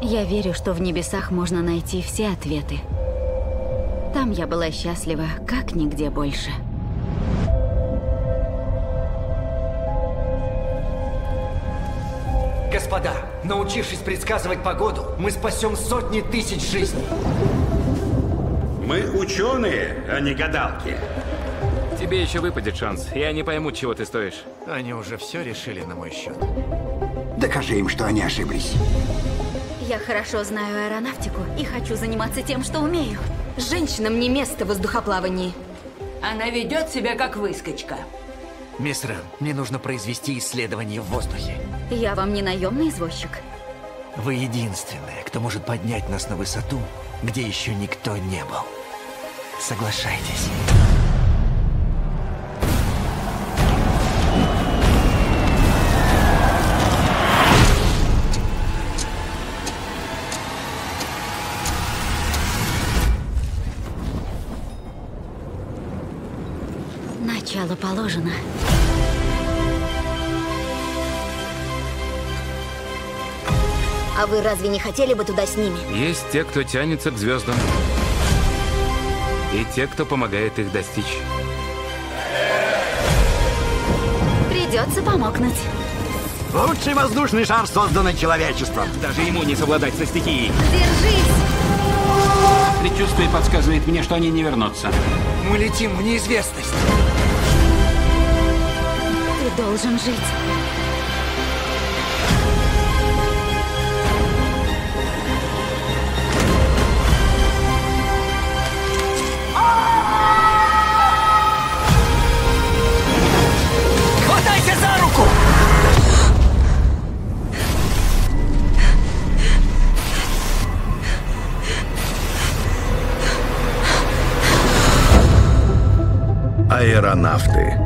Я верю, что в небесах можно найти все ответы. Там я была счастлива, как нигде больше. Господа, научившись предсказывать погоду, мы спасем сотни тысяч жизней. Мы ученые, а не гадалки. Тебе еще выпадет шанс, и они поймут, чего ты стоишь. Они уже все решили на мой счет. Докажи им, что они ошиблись. Я хорошо знаю аэронавтику и хочу заниматься тем, что умею. Женщинам не место в воздухоплавании. Она ведет себя как выскочка. Мисс Рэн, мне нужно произвести исследование в воздухе. Я вам не наемный извозчик. Вы единственная, кто может поднять нас на высоту, где еще никто не был. Соглашайтесь. Начало положено. А вы разве не хотели бы туда с ними? Есть те, кто тянется к звездам. И те, кто помогает их достичь. Придется помогнуть. Лучший воздушный шар, созданный человечеством. Даже ему не совладать со стихией. Держись! Предчувствие подсказывает мне, что они не вернутся. Мы летим в неизвестность. Ты должен жить. Аэронавты.